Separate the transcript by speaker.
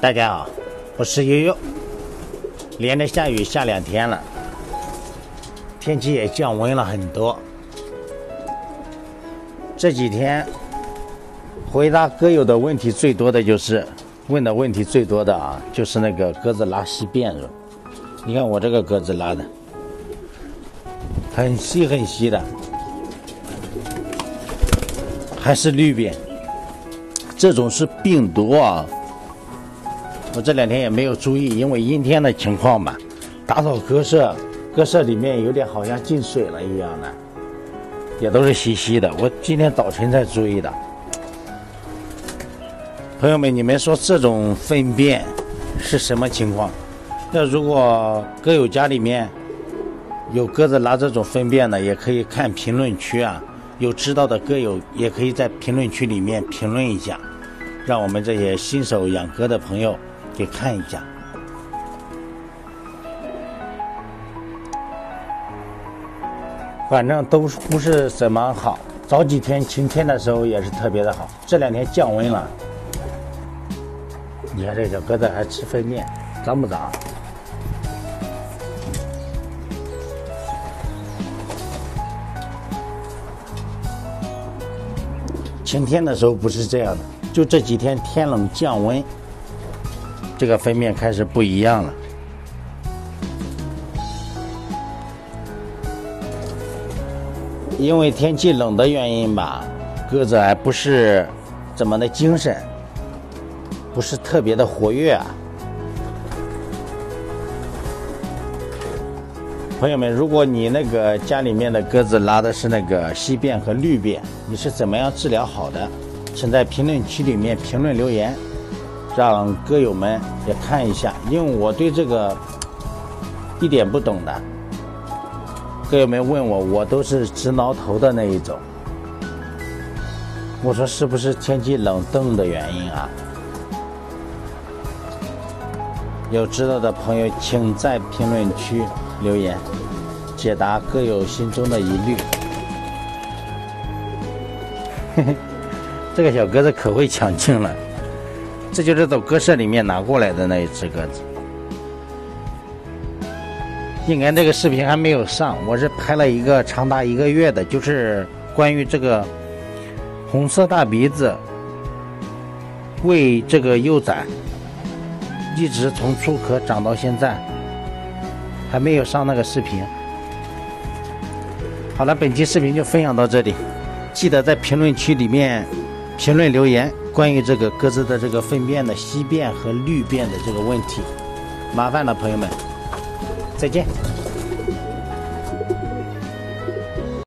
Speaker 1: 大家好，我是悠悠。连着下雨下两天了，天气也降温了很多。这几天回答鸽友的问题最多的就是问的问题最多的啊，就是那个鸽子拉稀便了？你看我这个鸽子拉的很稀很稀的，还是绿便。这种是病毒啊。我这两天也没有注意，因为阴天的情况吧，打扫鸽舍，鸽舍里面有点好像进水了一样的，也都是稀稀的。我今天早晨才注意的。朋友们，你们说这种粪便是什么情况？那如果鸽友家里面有鸽子拉这种粪便的，也可以看评论区啊，有知道的鸽友也可以在评论区里面评论一下，让我们这些新手养鸽的朋友。给看一下，反正都不是怎么好。早几天晴天的时候也是特别的好，这两天降温了。你看这小鸽子还吃粪便，脏不脏？晴天的时候不是这样的，就这几天天冷降温。这个分面开始不一样了，因为天气冷的原因吧，鸽子还不是怎么的精神，不是特别的活跃啊。朋友们，如果你那个家里面的鸽子拉的是那个稀便和绿便，你是怎么样治疗好的？请在评论区里面评论留言。让歌友们也看一下，因为我对这个一点不懂的。歌友们问我，我都是直挠头的那一种。我说是不是天气冷冻的原因啊？有知道的朋友，请在评论区留言，解答歌友心中的疑虑。嘿嘿，这个小鸽子可会抢镜了。这就是从鸽舍里面拿过来的那一只鸽子，应该那个视频还没有上。我是拍了一个长达一个月的，就是关于这个红色大鼻子喂这个幼崽，一直从出壳长到现在，还没有上那个视频。好了，本期视频就分享到这里，记得在评论区里面评论留言。关于这个鸽子的这个粪便的稀便和绿便的这个问题，麻烦了朋友们，再见。